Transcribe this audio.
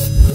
Yeah.